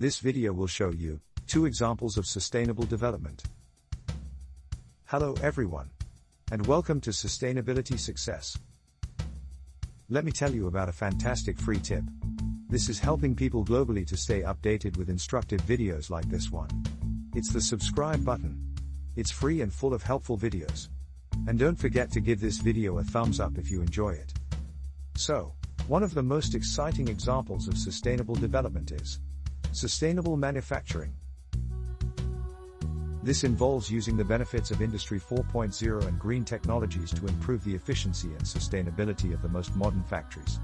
This video will show you two examples of sustainable development. Hello everyone, and welcome to Sustainability Success. Let me tell you about a fantastic free tip. This is helping people globally to stay updated with instructive videos like this one. It's the subscribe button. It's free and full of helpful videos. And don't forget to give this video a thumbs up if you enjoy it. So, one of the most exciting examples of sustainable development is sustainable manufacturing. This involves using the benefits of Industry 4.0 and green technologies to improve the efficiency and sustainability of the most modern factories.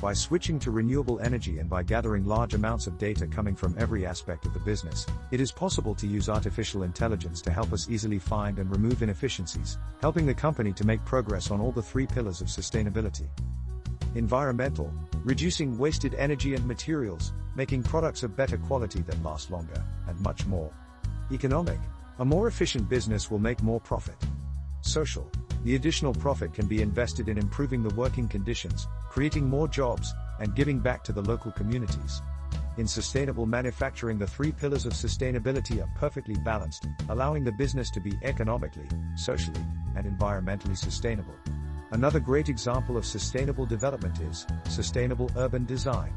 By switching to renewable energy and by gathering large amounts of data coming from every aspect of the business, it is possible to use artificial intelligence to help us easily find and remove inefficiencies, helping the company to make progress on all the three pillars of sustainability. Environmental, reducing wasted energy and materials, making products of better quality that last longer, and much more. Economic, a more efficient business will make more profit. Social. The additional profit can be invested in improving the working conditions, creating more jobs, and giving back to the local communities. In sustainable manufacturing, the three pillars of sustainability are perfectly balanced, allowing the business to be economically, socially, and environmentally sustainable. Another great example of sustainable development is sustainable urban design.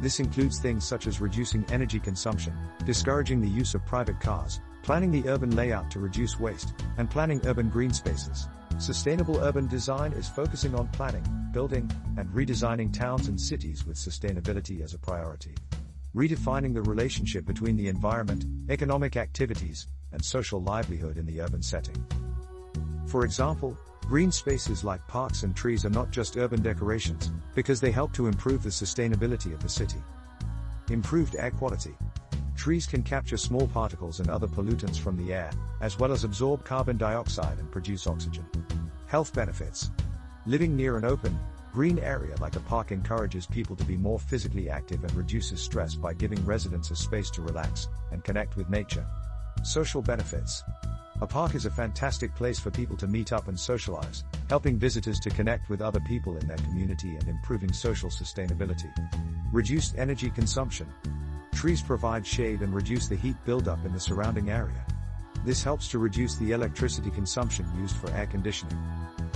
This includes things such as reducing energy consumption, discouraging the use of private cars, planning the urban layout to reduce waste, and planning urban green spaces. Sustainable urban design is focusing on planning, building, and redesigning towns and cities with sustainability as a priority. Redefining the relationship between the environment, economic activities, and social livelihood in the urban setting. For example, green spaces like parks and trees are not just urban decorations, because they help to improve the sustainability of the city. Improved air quality. Trees can capture small particles and other pollutants from the air, as well as absorb carbon dioxide and produce oxygen. Health benefits. Living near an open, green area like a park encourages people to be more physically active and reduces stress by giving residents a space to relax and connect with nature. Social benefits. A park is a fantastic place for people to meet up and socialize, helping visitors to connect with other people in their community and improving social sustainability. Reduced energy consumption. Trees provide shade and reduce the heat buildup in the surrounding area. This helps to reduce the electricity consumption used for air conditioning.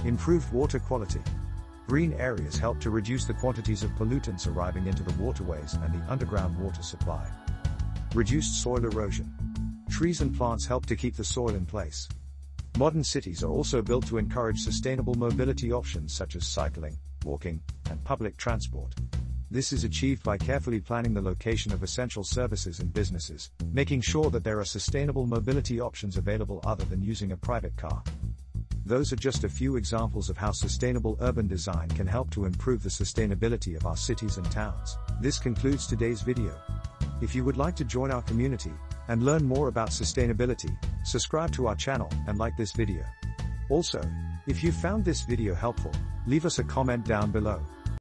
Improved water quality. Green areas help to reduce the quantities of pollutants arriving into the waterways and the underground water supply. Reduced soil erosion. Trees and plants help to keep the soil in place. Modern cities are also built to encourage sustainable mobility options such as cycling, walking, and public transport. This is achieved by carefully planning the location of essential services and businesses, making sure that there are sustainable mobility options available other than using a private car. Those are just a few examples of how sustainable urban design can help to improve the sustainability of our cities and towns. This concludes today's video. If you would like to join our community and learn more about sustainability, subscribe to our channel and like this video. Also, if you found this video helpful, leave us a comment down below.